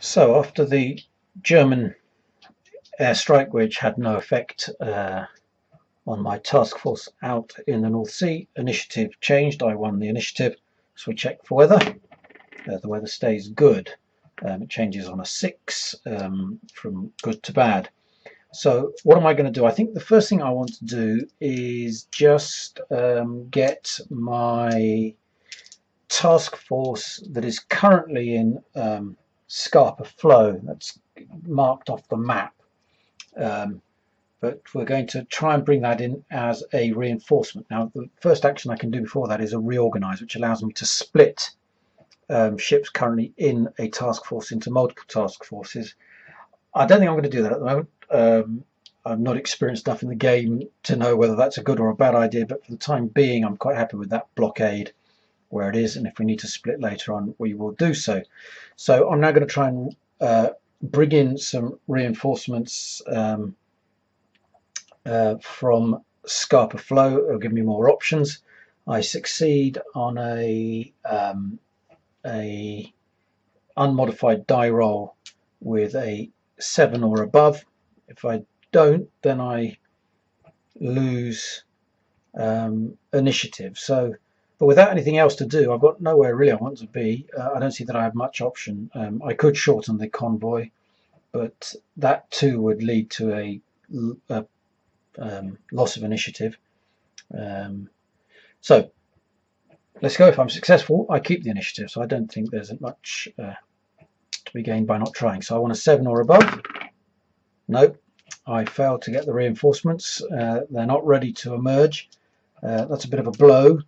So after the German airstrike, which had no effect uh, on my task force out in the North Sea, initiative changed. I won the initiative, so we check for weather. Uh, the weather stays good. Um, it changes on a six um, from good to bad. So what am I going to do? I think the first thing I want to do is just um, get my task force that is currently in Scapa Flow that's marked off the map. Um, but we're going to try and bring that in as a reinforcement. Now the first action I can do before that is a reorganize which allows me to split um, ships currently in a task force into multiple task forces. I don't think I'm going to do that at the moment. Um, I'm not experienced enough in the game to know whether that's a good or a bad idea but for the time being I'm quite happy with that blockade where it is and if we need to split later on we will do so. So I'm now going to try and uh, bring in some reinforcements um, uh, from Scapa Flow, it'll give me more options. I succeed on a um, a unmodified die roll with a 7 or above. If I don't then I lose um, initiative. So but without anything else to do, I've got nowhere really I want to be. Uh, I don't see that I have much option. Um, I could shorten the convoy, but that too would lead to a, a um, loss of initiative. Um, so let's go. If I'm successful, I keep the initiative. So I don't think there's much uh, to be gained by not trying. So I want a 7 or above. Nope. I failed to get the reinforcements. Uh, they're not ready to emerge. Uh, that's a bit of a blow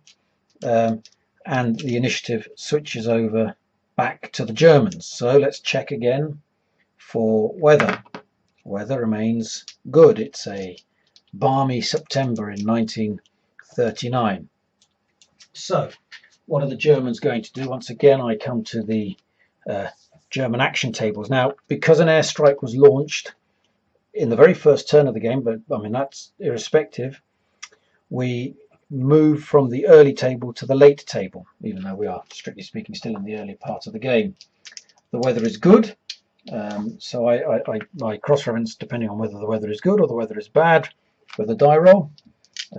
um, and the initiative switches over back to the Germans. So let's check again for weather. Weather remains good. It's a balmy September in 1939. So what are the Germans going to do? Once again I come to the uh, German action tables. Now because an airstrike was launched in the very first turn of the game, but I mean that's irrespective, we move from the early table to the late table, even though we are, strictly speaking, still in the early part of the game. The weather is good, um, so I, I, I, cross-reference depending on whether the weather is good or the weather is bad with a die roll.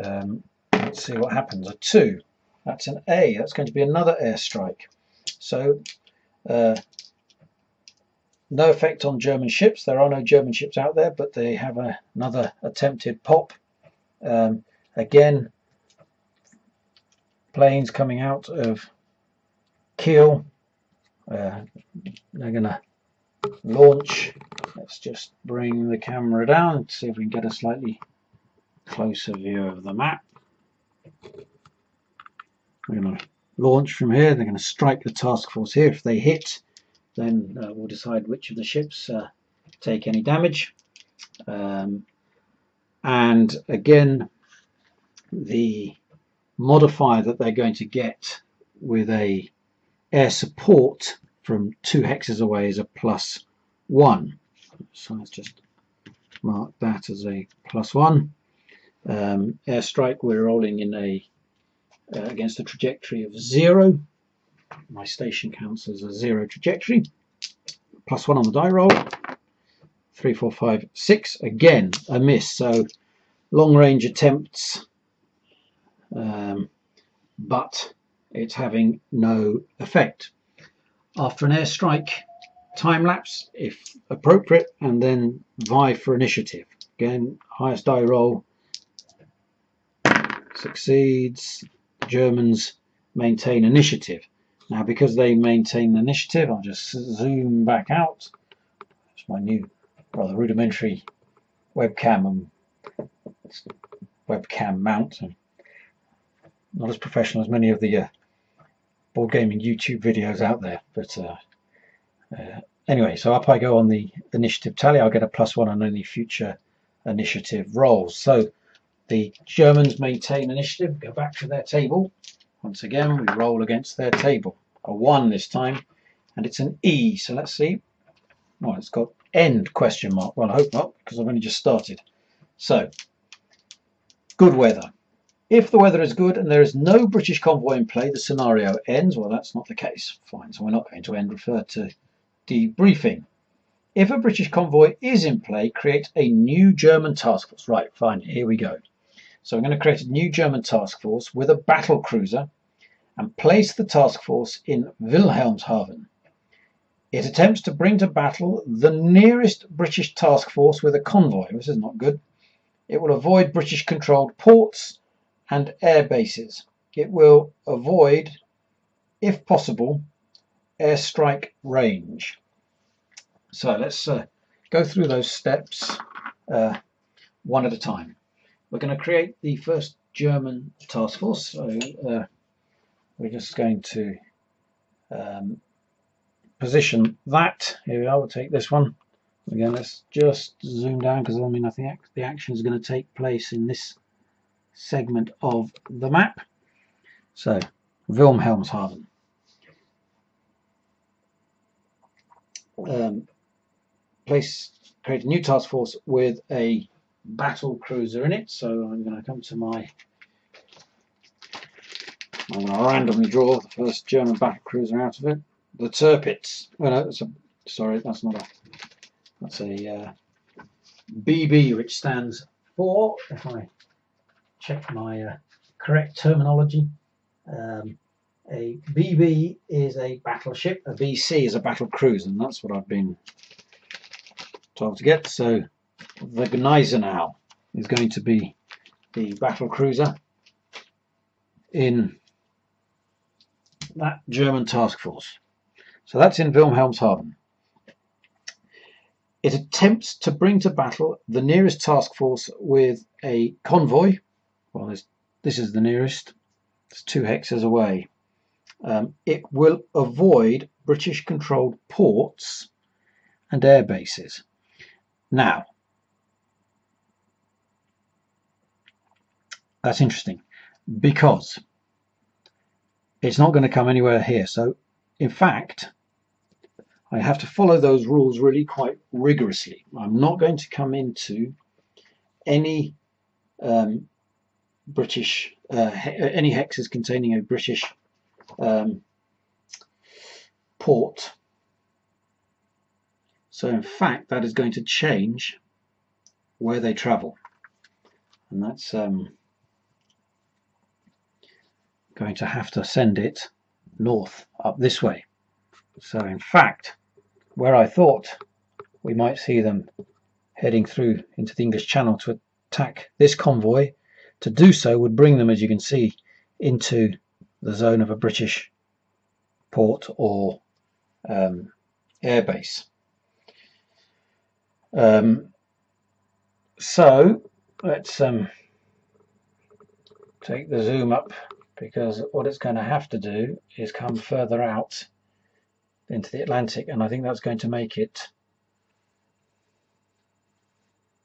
Um, let's see what happens. A 2, that's an A, that's going to be another airstrike. So, uh, no effect on German ships. There are no German ships out there, but they have a, another attempted pop. Um, again, planes coming out of Kiel. Uh, they're going to launch. Let's just bring the camera down see if we can get a slightly closer view of the map. We're going to launch from here. They're going to strike the task force here. If they hit, then uh, we'll decide which of the ships uh, take any damage. Um, and again, the modifier that they're going to get with a air support from two hexes away is a plus one. So let's just mark that as a plus one. Um, airstrike we're rolling in a uh, against a trajectory of zero. My station counts as a zero trajectory. Plus one on the die roll. Three, four, five, six. Again, a miss. So long range attempts um, but it's having no effect. After an airstrike, time lapse if appropriate, and then vie for initiative. Again, highest die roll succeeds. Germans maintain initiative. Now, because they maintain initiative, I'll just zoom back out. It's my new, rather rudimentary webcam and webcam mount not as professional as many of the uh, board gaming YouTube videos out there. But uh, uh, anyway, so up I go on the initiative tally. I'll get a plus one on any future initiative rolls. So the Germans maintain initiative, go back to their table. Once again, we roll against their table. A one this time, and it's an E. So let's see. Well, it's got end question mark. Well, I hope not, because I've only just started. So, good weather. If the weather is good and there is no British convoy in play, the scenario ends. Well, that's not the case. Fine, so we're not going to end. Refer to debriefing. If a British convoy is in play, create a new German task force. Right, fine, here we go. So I'm going to create a new German task force with a battle cruiser and place the task force in Wilhelmshaven. It attempts to bring to battle the nearest British task force with a convoy. This is not good. It will avoid British controlled ports and air bases. It will avoid, if possible, airstrike range. So let's uh, go through those steps uh, one at a time. We're going to create the first German task force. So uh, we're just going to um, position that. Here we are, we'll take this one. Again, let's just zoom down because I mean I think the action is going to take place in this segment of the map. So, Wilhelmshaven. Um, place create a new task force with a battle cruiser in it. So I'm going to come to my. I'm going to randomly draw the first German battle cruiser out of it. The Tirpitz. Well, no, that's a, sorry, that's not a. That's a uh, BB, which stands for. If I check my uh, correct terminology, um, a BB is a battleship, a BC is a battle cruiser, and that's what I've been told to get. So the Gneisenau is going to be the battle cruiser in that German task force. So that's in Wilhelmshaven. It attempts to bring to battle the nearest task force with a convoy. Well, this is the nearest. It's two hexes away. Um, it will avoid British-controlled ports and air bases. Now, that's interesting because it's not going to come anywhere here. So, in fact, I have to follow those rules really quite rigorously. I'm not going to come into any um, British, uh, he any hexes containing a British um, port so in fact, that is going to change where they travel. And that's um, going to have to send it north up this way. So in fact, where I thought we might see them heading through into the English Channel to attack this convoy, to do so would bring them, as you can see, into the zone of a British port or um, airbase. Um, so let's um, take the zoom up because what it's going to have to do is come further out into the Atlantic and I think that's going to make it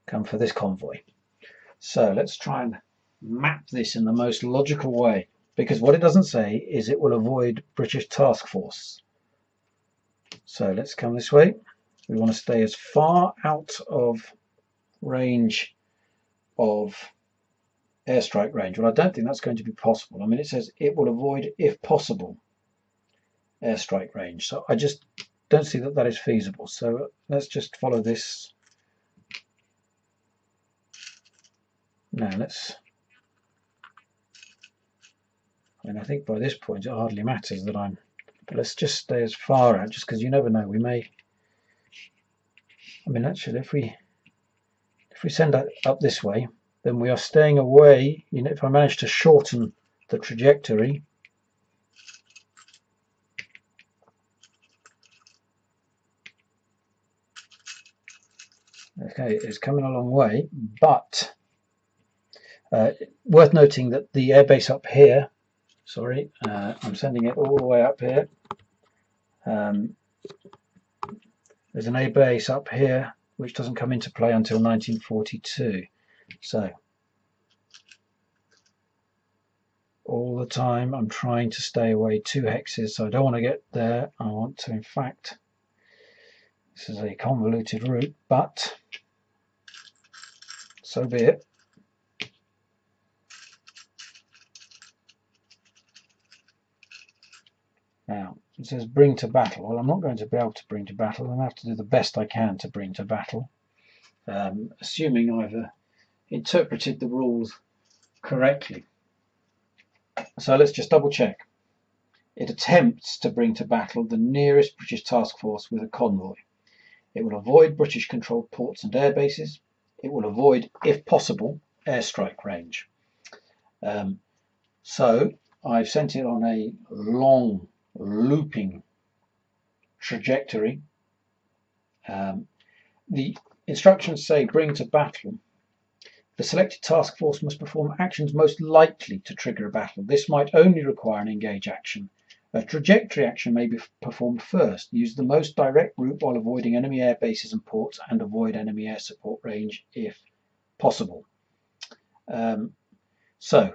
come for this convoy. So let's try and map this in the most logical way because what it doesn't say is it will avoid British task force. So let's come this way we want to stay as far out of range of airstrike range. Well, I don't think that's going to be possible. I mean, it says it will avoid, if possible, airstrike range. So I just don't see that that is feasible. So let's just follow this. Now let's. Mean, I think by this point it hardly matters that I'm. But let's just stay as far out, just because you never know. We may I mean, actually, if we if we send that up this way, then we are staying away. You know, if I manage to shorten the trajectory, okay, it's coming a long way, but uh, worth noting that the airbase up here, sorry, uh, I'm sending it all the way up here. Um, there's an A base up here which doesn't come into play until 1942. So all the time I'm trying to stay away two hexes so I don't want to get there. I want to in fact this is a convoluted route but so be it. Now It says bring to battle. Well, I'm not going to be able to bring to battle. I'm going to have to do the best I can to bring to battle, um, assuming I've uh, interpreted the rules correctly. So let's just double check. It attempts to bring to battle the nearest British task force with a convoy. It will avoid British controlled ports and air bases. It will avoid, if possible, airstrike range. Um, so I've sent it on a long looping trajectory. Um, the instructions say bring to battle. The selected task force must perform actions most likely to trigger a battle. This might only require an engage action. A trajectory action may be performed first. Use the most direct route while avoiding enemy air bases and ports and avoid enemy air support range if possible. Um, so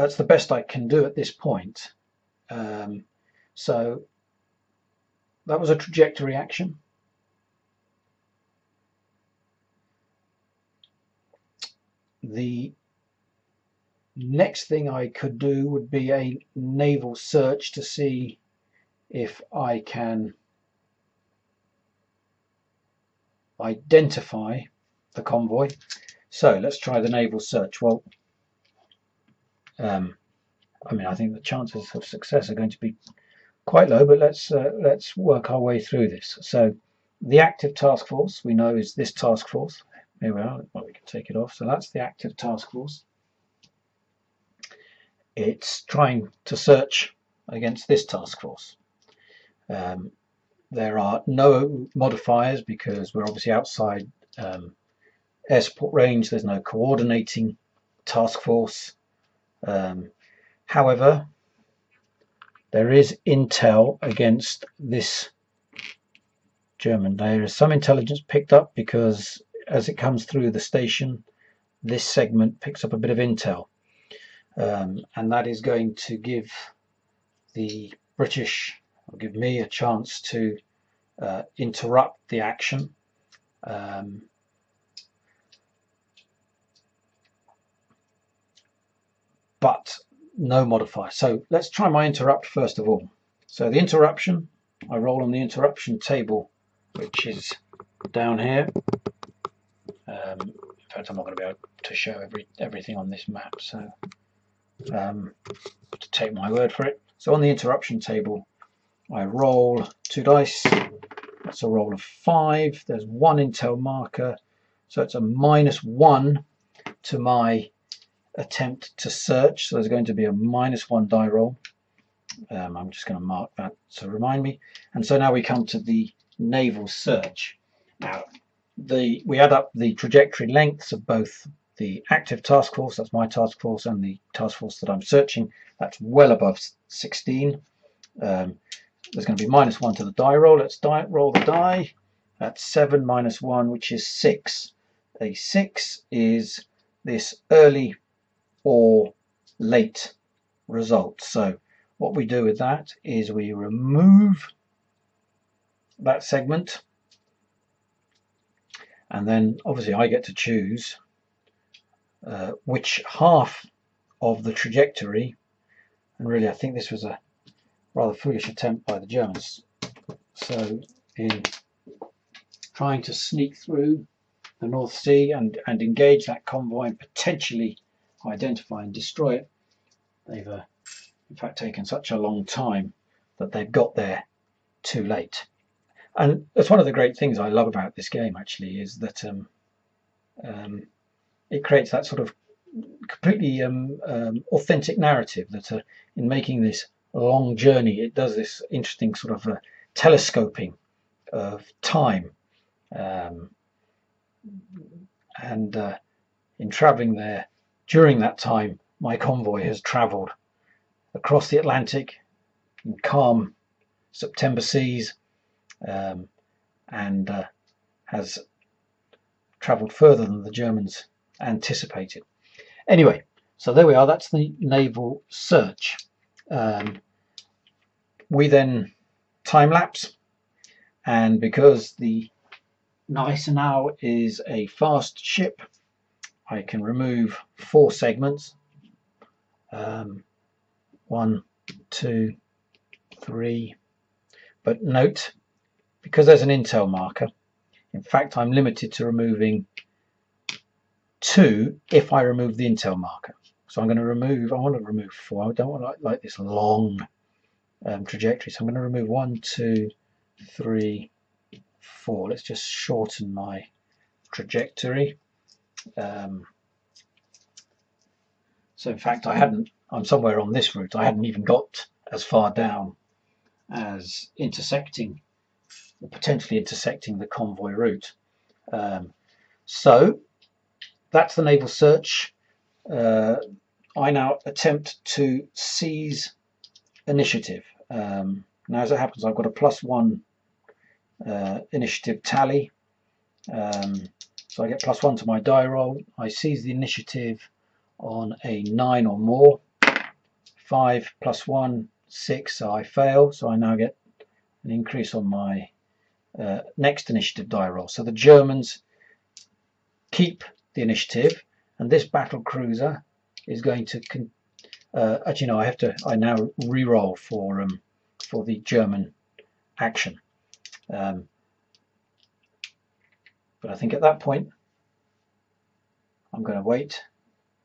that's the best I can do at this point. Um, so that was a trajectory action. The next thing I could do would be a naval search to see if I can identify the convoy. So let's try the naval search. Well, um, I mean, I think the chances of success are going to be quite low, but let's uh, let's work our way through this. So the active task force we know is this task force. Here we are. Well, we can take it off. So that's the active task force. It's trying to search against this task force. Um, there are no modifiers because we're obviously outside um, air support range. There's no coordinating task force. Um, however, there is intel against this German. There is some intelligence picked up because as it comes through the station, this segment picks up a bit of intel. Um, and that is going to give the British, or give me a chance to uh, interrupt the action. Um, but no modifier. So let's try my interrupt first of all. So the interruption, I roll on the interruption table, which is down here. Um, in fact, I'm not going to be able to show every everything on this map, so um, to take my word for it. So on the interruption table, I roll two dice. That's a roll of five. There's one intel marker, so it's a minus one to my attempt to search. So there's going to be a minus one die roll. Um, I'm just going to mark that to remind me. And so now we come to the naval search. Now, the we add up the trajectory lengths of both the active task force, that's my task force, and the task force that I'm searching. That's well above 16. Um, there's going to be minus 1 to the die roll. Let's die, roll the die. That's 7 minus 1, which is 6. A 6 is this early or late result. So what we do with that is we remove that segment. And then obviously I get to choose uh, which half of the trajectory. And really I think this was a rather foolish attempt by the Germans. So in trying to sneak through the North Sea and, and engage that convoy and potentially identify and destroy it. They've uh, in fact taken such a long time that they've got there too late. And that's one of the great things I love about this game actually is that um, um, it creates that sort of completely um, um authentic narrative that uh, in making this long journey it does this interesting sort of uh, telescoping of time um, and uh, in traveling there during that time, my convoy has travelled across the Atlantic in calm September seas um, and uh, has travelled further than the Germans anticipated. Anyway, so there we are. That's the naval search. Um, we then time lapse, and because the Gneisenau is a fast ship, I can remove four segments. Um, one, two, three. But note, because there's an intel marker, in fact, I'm limited to removing two if I remove the intel marker. So I'm going to remove, I want to remove four. I don't want like, like this long um, trajectory. So I'm going to remove one, two, three, four. Let's just shorten my trajectory. Um, so in fact, I hadn't, I'm somewhere on this route. I hadn't even got as far down as intersecting, potentially intersecting the convoy route. Um, so that's the naval search. Uh, I now attempt to seize initiative. Um, now as it happens I've got a plus one uh, initiative tally. Um, so I get plus one to my die roll. I seize the initiative on a nine or more. Five plus one, six, so I fail. So I now get an increase on my uh, next initiative die roll. So the Germans keep the initiative and this battle cruiser is going to uh, actually no I have to I now re-roll for um, for the German action um, but I think at that point I'm going to wait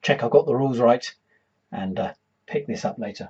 check I've got the rules right and uh, pick this up later